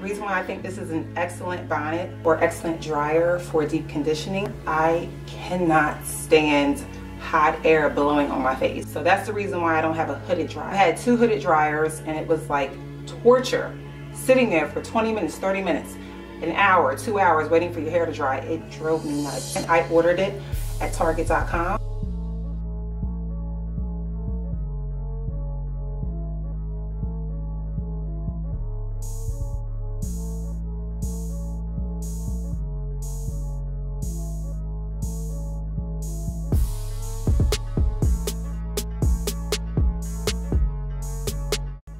The reason why I think this is an excellent bonnet or excellent dryer for deep conditioning, I cannot stand hot air blowing on my face. So that's the reason why I don't have a hooded dryer. I had two hooded dryers and it was like torture sitting there for 20 minutes, 30 minutes, an hour, two hours waiting for your hair to dry. It drove me nuts. And I ordered it at Target.com.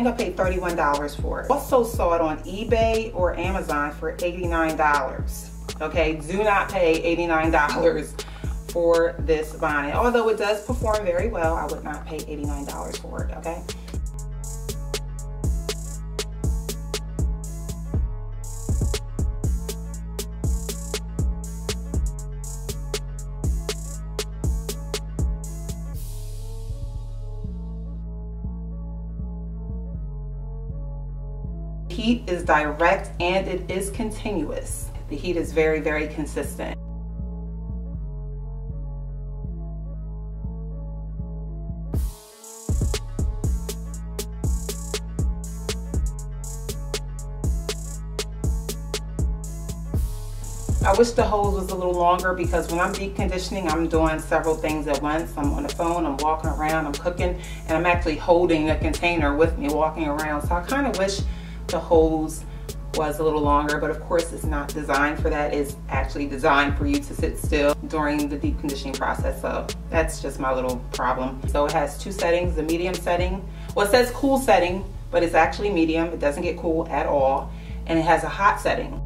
I paid $31 for it. Also saw it on eBay or Amazon for $89. Okay, do not pay $89 for this bonnet. Although it does perform very well, I would not pay $89 for it, okay? Heat is direct and it is continuous. The heat is very, very consistent. I wish the hose was a little longer because when I'm deep conditioning, I'm doing several things at once. I'm on the phone, I'm walking around, I'm cooking, and I'm actually holding a container with me walking around. So I kind of wish the hose was a little longer, but of course it's not designed for that. It's actually designed for you to sit still during the deep conditioning process. So that's just my little problem. So it has two settings, the medium setting. Well, it says cool setting, but it's actually medium. It doesn't get cool at all. And it has a hot setting.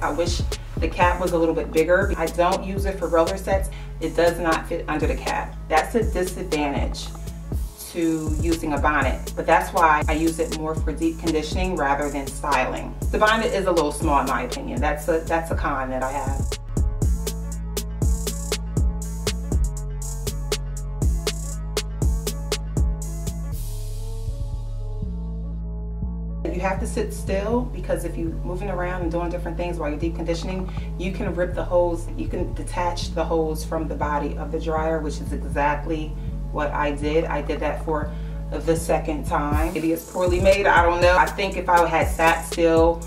I wish the cap was a little bit bigger. I don't use it for roller sets. It does not fit under the cap. That's a disadvantage to using a bonnet, but that's why I use it more for deep conditioning rather than styling. The bonnet is a little small in my opinion. That's a, that's a con that I have. You have to sit still because if you're moving around and doing different things while you're deep conditioning, you can rip the hose, you can detach the hose from the body of the dryer, which is exactly what I did. I did that for the second time. Maybe it's poorly made, I don't know. I think if I had sat still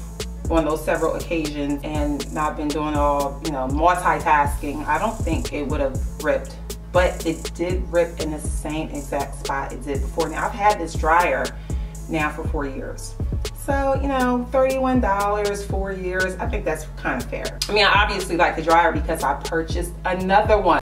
on those several occasions and not been doing all, you know, multitasking, I don't think it would have ripped. But it did rip in the same exact spot it did before. Now I've had this dryer now for four years. So, you know, $31, four years, I think that's kind of fair. I mean, I obviously like the dryer because I purchased another one.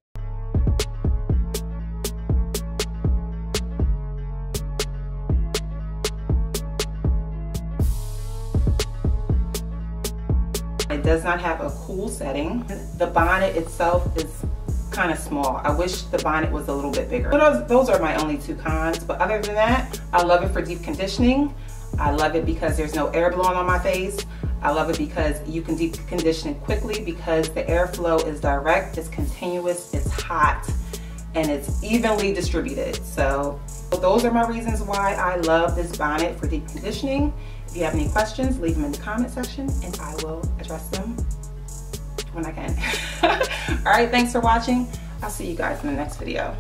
It does not have a cool setting. The bonnet itself is kind of small. I wish the bonnet was a little bit bigger. Those, those are my only two cons, but other than that, I love it for deep conditioning. I love it because there's no air blowing on my face. I love it because you can deep condition it quickly because the airflow is direct, it's continuous, it's hot, and it's evenly distributed. So those are my reasons why I love this bonnet for deep conditioning. If you have any questions, leave them in the comment section and I will address them when I can. All right, thanks for watching. I'll see you guys in the next video.